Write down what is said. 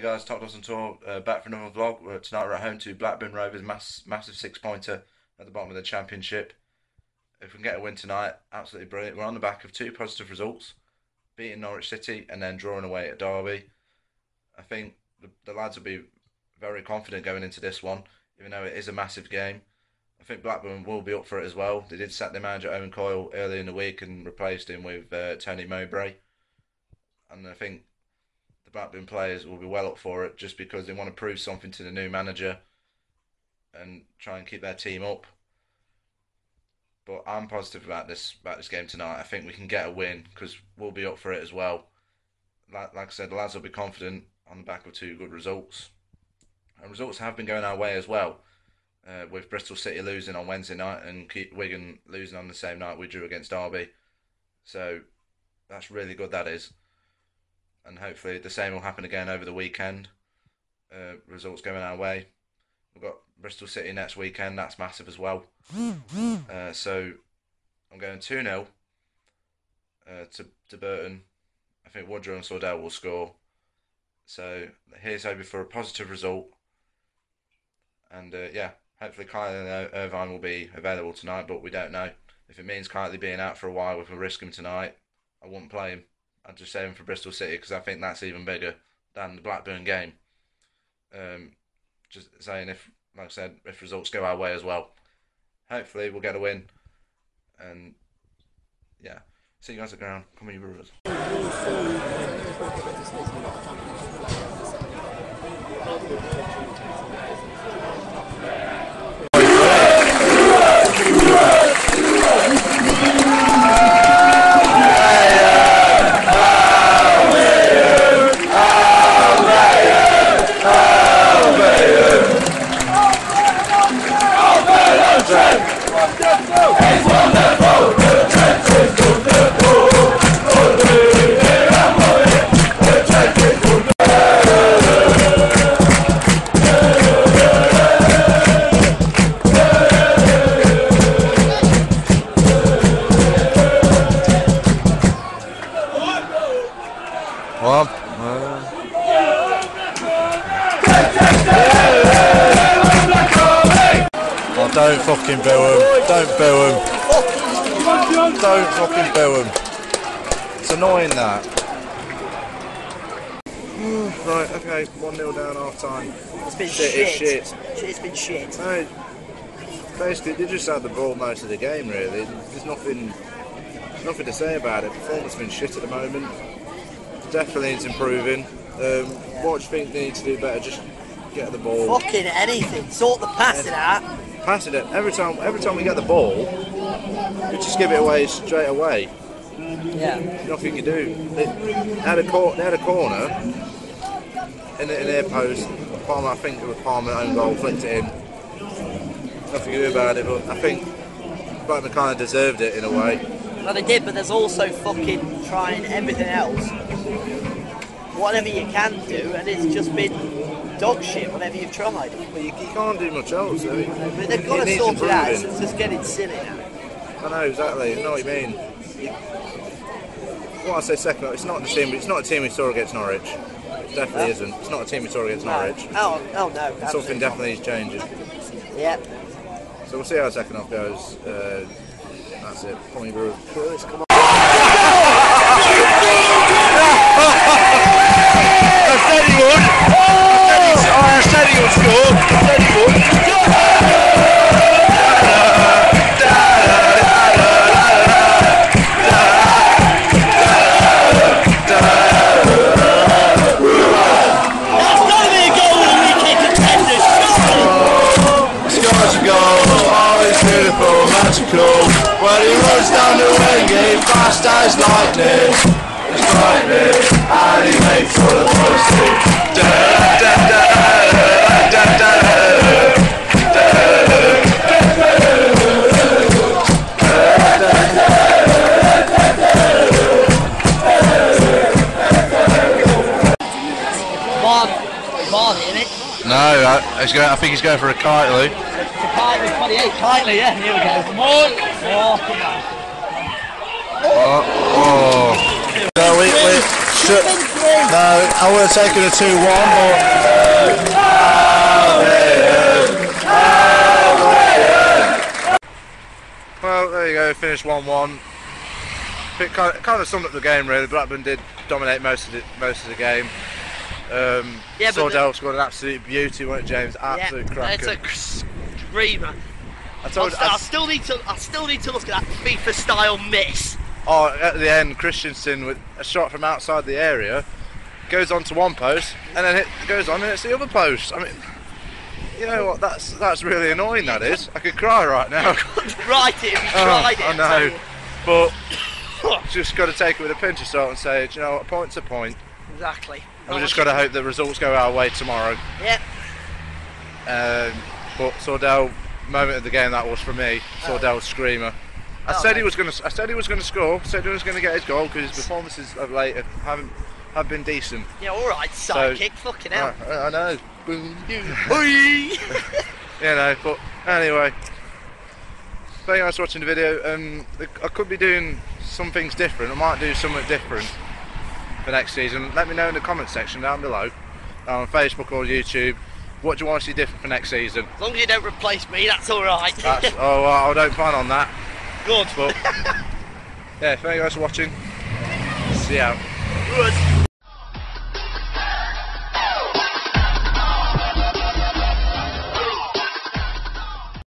Hey guys, Top Dawson Tour uh, back for another vlog. We're, tonight we're at home to Blackburn Rovers, mass, massive six pointer at the bottom of the championship. If we can get a win tonight, absolutely brilliant. We're on the back of two positive results, beating Norwich City and then drawing away at Derby. I think the, the lads will be very confident going into this one, even though it is a massive game. I think Blackburn will be up for it as well. They did sack their manager Owen Coyle early in the week and replaced him with uh, Tony Mowbray. And I think the players will be well up for it just because they want to prove something to the new manager and try and keep their team up. But I'm positive about this about this game tonight. I think we can get a win because we'll be up for it as well. Like, like I said, the lads will be confident on the back of two good results. And results have been going our way as well. Uh, with Bristol City losing on Wednesday night and Wigan losing on the same night we drew against Derby. So that's really good, that is. And hopefully the same will happen again over the weekend. Uh, results going our way. We've got Bristol City next weekend, that's massive as well. Uh, so I'm going 2 0 uh, to, to Burton. I think Woodrow and Sordell will score. So here's hoping for a positive result. And uh, yeah, hopefully Kylie Irvine will be available tonight, but we don't know. If it means Kylie being out for a while, if we risk him tonight, I wouldn't play him. I'd just saying for Bristol City because I think that's even bigger than the Blackburn game. Um, just saying, if like I said, if results go our way as well, hopefully we'll get a win. And yeah, see you guys at the ground. Come on, you Brewers. Fucking boo him. Don't boo him. Don't fucking boo him. It's annoying that. right, okay, 1 0 down half time. It's been Shit, shit. it's It's been shit. No, basically, they just had the ball most of the game, really. There's nothing nothing to say about it. Performance has been shit at the moment. Definitely needs improving. Um, what do you think they need to do better? Just get the ball. Fucking anything. Sort the passing out. pass it every time. Every time we get the ball, we just give it away straight away. Yeah. Nothing you do. They had a cor- they had a corner in, the, in their post. Palmer, I think it was Palmer own goal, flicked it in. Nothing you do about it, but I think Blackburn kind of deserved it in a way. Well, they did, but there's also fucking trying everything else. Whatever you can do, and it's just been dog shit, whatever you've tried. But you, you can't do much else. I mean, But they've got to sort it out. It's just getting silly now. I know exactly. I know what you mean. You, what I say second, it's not the team. It's not a team we saw against Norwich. It definitely Huh? isn't. It's not a team we saw against No. Norwich. Oh, oh no. Something definitely is changing. Yeah. So we'll see how the second half goes. Uh, that's it. Tommy When he runs down the wing, he fast as lightning. It's lightning, and he makes all the boys sing. Da, da, da, da, da, da, da. Mark, Mark, innit? No, I, he's going, I think he's going for a kite, Lou. Kightly, 28, Kightly, yeah, here we go. Come on! Oh, come on. Oh, oh. No, we, we should, no, I would have taken a 2 1, but. Well, there you go. Finished one-one. It kind of, kind of summed up the game really. Blackburn did dominate most of the most of the game. Um, Yeah, Sordell scored an absolute beauty, wasn't it, James? Absolute yeah, cracker. it's a screamer. I told, st- I I, still need to. I still need to look at that FIFA style miss. oh, at the end, Christensen with a shot from outside the area goes on to one post and then it goes on and it's the other post. I mean, you know what? That's that's really annoying. That is. I could cry right now. Right it if you Oh, tried it. I know, but just got to take it with a pinch of salt and say, "Do you know, what? a point's a point. Exactly. And we just got to hope the results go our way tomorrow. Yep. Um, but Sordell, moment of the game that was for me. Sordell's screamer. I Oh, said he was going to. I said he was going to score. Said he was going to get his goal because his performances of late haven't have been decent. Yeah. All right. Sidekick. Fucking hell. I, I know. Boom. You know, but anyway. Thank you guys for watching the video. Um, I could be doing some things different. I might do something different for next season. Let me know in the comment section down below on Facebook or YouTube. What do you want to see different for next season? as long as you don't replace me, that's all right. That's, oh, I don't plan on that. Good. But yeah, thank you guys for watching. See you out. Good.